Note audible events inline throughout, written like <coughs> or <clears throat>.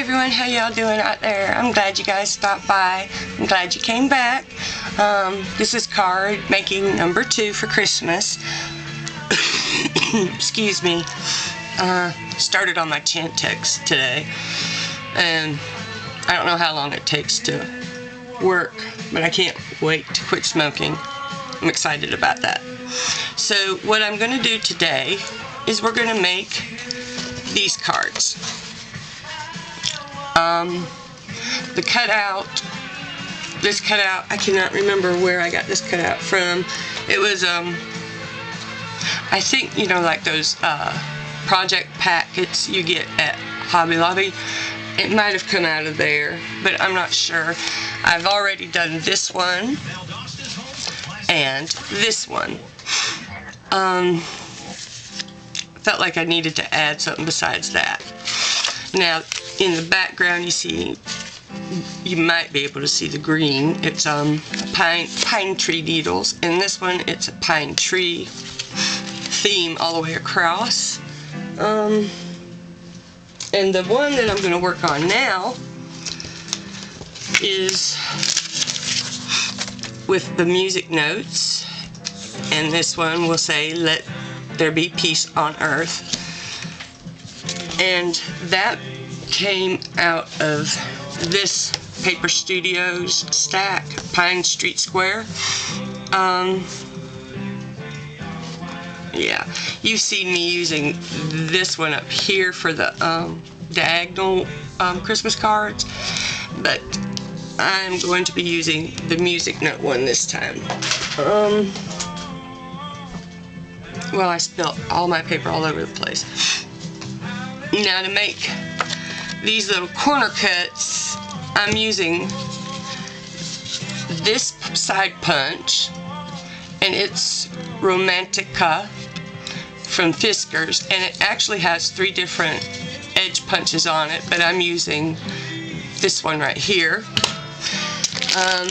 everyone, how y'all doing out there? I'm glad you guys stopped by. I'm glad you came back. Um, this is card making number two for Christmas. <coughs> Excuse me. Uh, started on my Chantix today, and I don't know how long it takes to work, but I can't wait to quit smoking. I'm excited about that. So what I'm going to do today is we're going to make these cards. Um, the cutout, this cutout, I cannot remember where I got this cutout from. It was, um, I think, you know, like those uh, project packets you get at Hobby Lobby. It might have come out of there, but I'm not sure. I've already done this one and this one. Um, felt like I needed to add something besides that. Now, in the background, you see, you might be able to see the green. It's um pine pine tree needles. In this one, it's a pine tree theme all the way across. Um, and the one that I'm going to work on now is with the music notes. And this one will say, let there be peace on earth. And that came out of this Paper Studios stack, Pine Street Square. Um, yeah, you've seen me using this one up here for the um, diagonal um, Christmas cards, but I'm going to be using the music note one this time. Um, well, I spilled all my paper all over the place. Now to make these little corner cuts, I'm using this side punch, and it's Romantica from Fiskars, and it actually has three different edge punches on it, but I'm using this one right here. Um,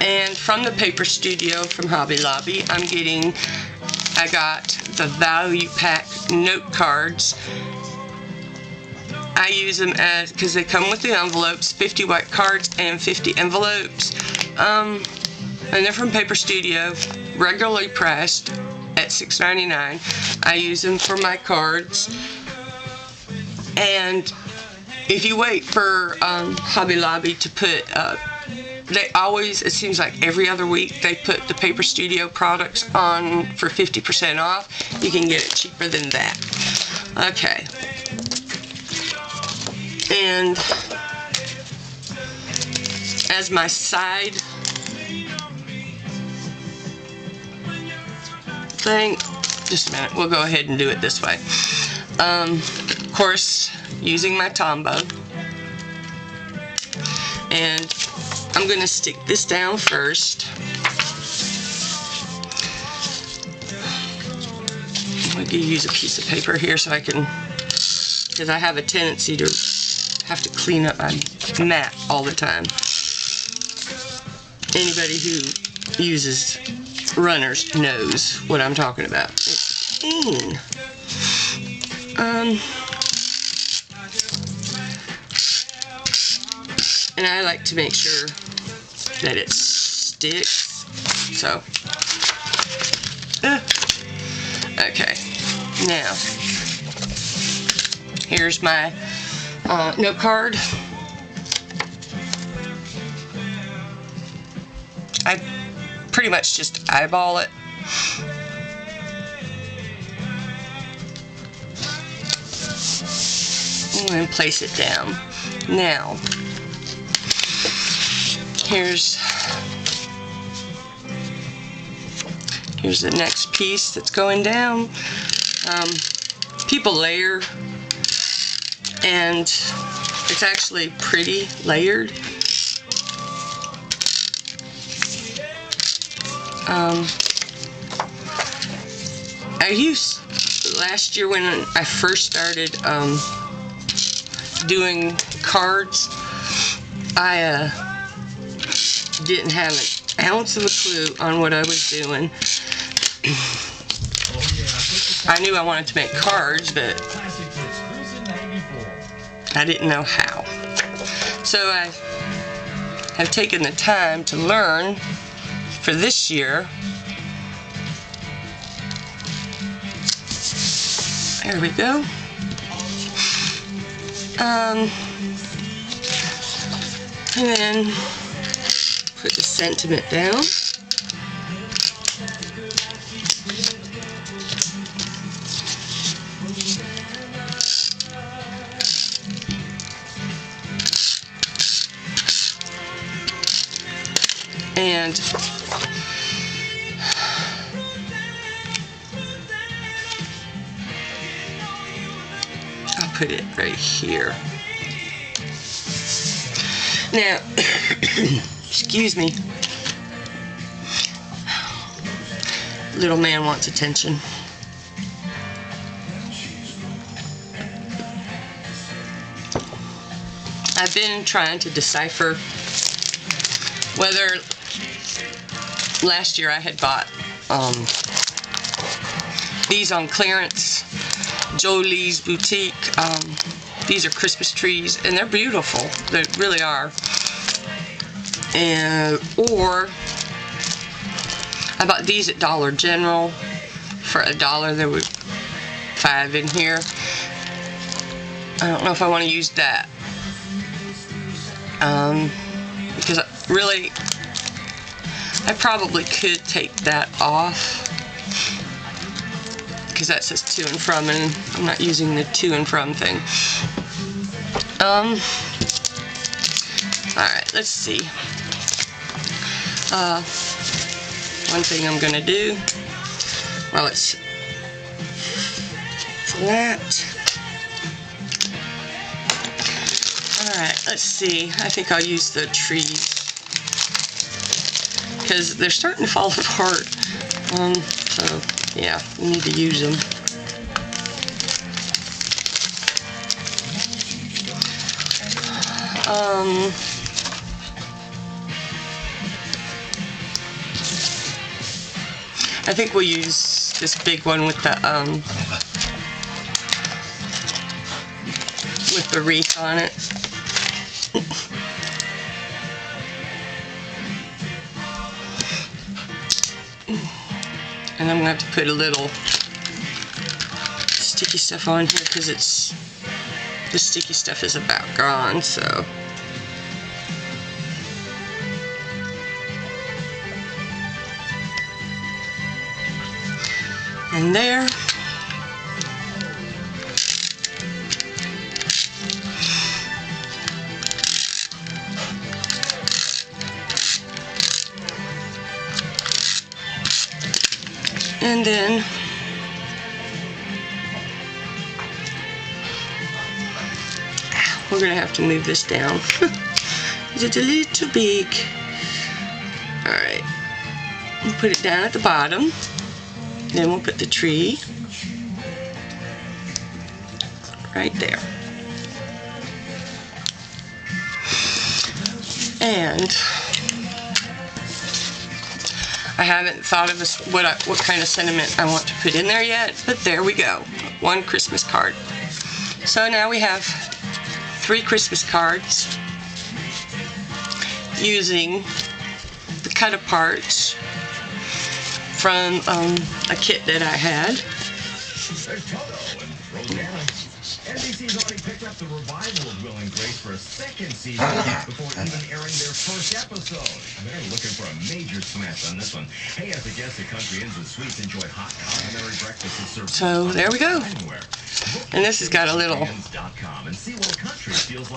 and from the Paper Studio from Hobby Lobby, I'm getting, I got the value pack note cards. I use them as, because they come with the envelopes, 50 white cards and 50 envelopes. Um, and they're from Paper Studio, regularly pressed at $6.99. I use them for my cards. And if you wait for um, Hobby Lobby to put uh, they always, it seems like every other week, they put the Paper Studio products on for 50% off. You can get it cheaper than that. Okay. And as my side thing, just a minute, we'll go ahead and do it this way. Um, of course, using my Tombow. And I'm going to stick this down first. I'm going to use a piece of paper here so I can, because I have a tendency to have to clean up my mat all the time. Anybody who uses runners knows what I'm talking about. It's pain. Um, and I like to make sure that it sticks. So, uh, okay. Now, here's my uh, note card. I pretty much just eyeball it. And place it down. Now, here's here's the next piece that's going down. Um, people layer, and it's actually pretty layered. Um, I used last year when I first started um, doing cards. I uh, didn't have an ounce of a clue on what I was doing. I knew I wanted to make cards, but I didn't know how. So I have taken the time to learn for this year. There we go. Um, and then sentiment down. And I'll put it right here. Now, <clears throat> excuse me. Little man wants attention. I've been trying to decipher whether last year I had bought um, these on clearance, Jolee's Boutique. Um, these are Christmas trees, and they're beautiful. They really are. And or I bought these at Dollar General for a dollar. There were five in here. I don't know if I want to use that. Um, because really, I probably could take that off because that says to and from and I'm not using the to and from thing. Um, alright, let's see. Uh, one thing I'm gonna do, well it's flat. Alright, let's see. I think I'll use the trees because they're starting to fall <laughs> apart. Um, so yeah, we need to use them. Um, I think we'll use this big one with the um, with the wreath on it. And I'm to have to put a little sticky stuff on here because it's, the sticky stuff is about gone, so. And there. And then we're gonna have to move this down. <laughs> Is it a little big? Alright. We'll put it down at the bottom. Then we'll put the tree right there. And I haven't thought of a, what, I, what kind of sentiment I want to put in there yet, but there we go. One Christmas card. So now we have three Christmas cards using the cut aparts from um, a kit that I had. NBC's already picked up the revival of Will and Grace for a second season before even airing their first episode. They're looking for a major smash on this one. Hey, as a guest at Country Inns with Suites, enjoy hot breakfast served. So there we go. And this has got a little.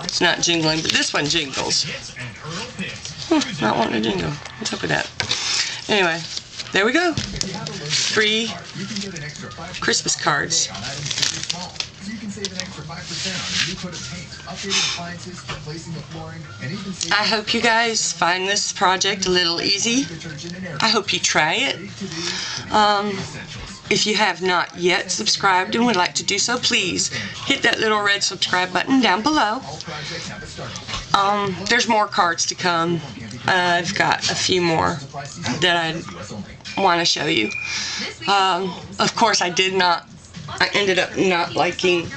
It's not jingling, but this one jingles. Hmm, not wanting to jingle. What's up with that? Anyway, there we go. Free Christmas cards save an extra 5% on a new coat of paint, updated appliances, replacing the flooring, and even I hope you guys find this project a little easy. I hope you try it. Um, if you have not yet subscribed and would like to do so, please hit that little red subscribe button down below. Um, there's more cards to come. Uh, I've got a few more that I want to show you. Um, of course, I did not I ended up not liking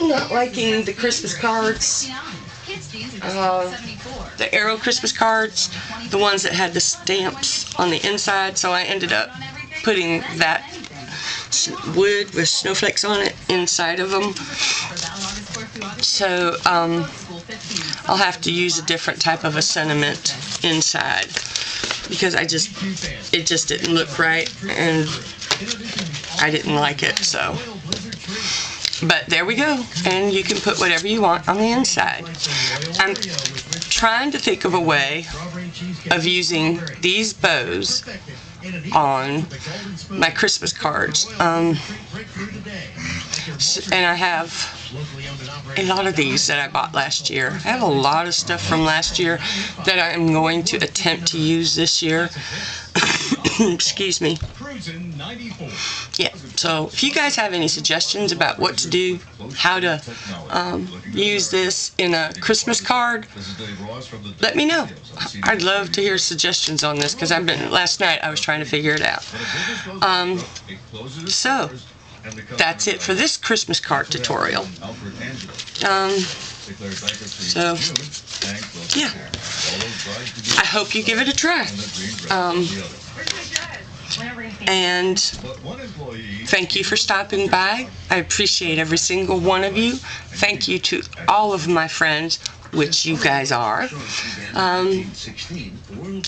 not liking the Christmas cards, uh, the Arrow Christmas cards, the ones that had the stamps on the inside, so I ended up putting that wood with snowflakes on it inside of them. So um, I'll have to use a different type of a sentiment inside because I just it just didn't look right and I didn't like it so. But there we go and you can put whatever you want on the inside. I'm trying to think of a way of using these bows on my Christmas cards. Um, and I have a lot of these that I bought last year. I have a lot of stuff from last year that I am going to attempt to use this year. <coughs> Excuse me. Cruising 94. Yeah, so if you guys have any suggestions about what to do, how to um, use this in a Christmas card, This is Dave Ross from the let me know. I'd love to hear suggestions on this because I've been, last night I was trying to figure it out. Um, so, That's it for this Christmas card tutorial. Um, so, yeah. I hope you give it a try. Um, and Thank you for stopping by. I appreciate every single one of you. Thank you to all of my friends, which you guys are. Um,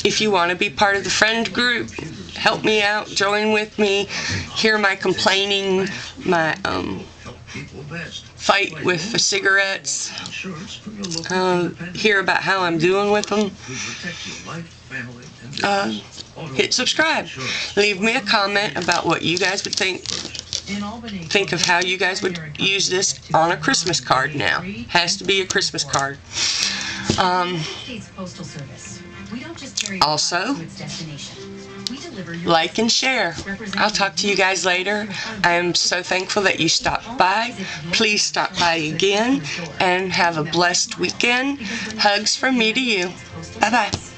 if you want to be part of the friend group, help me out, join with me, hear my complaining, my um, fight with the cigarettes, uh, hear about how I'm doing with them. Uh, hit subscribe. Leave me a comment about what you guys would think think of how you guys would use this on a Christmas card now. Has to be a Christmas card. Um, Also, like and share. I'll talk to you guys later. I am so thankful that you stopped by. Please stop by again and have a blessed weekend. Hugs from me to you. Bye bye.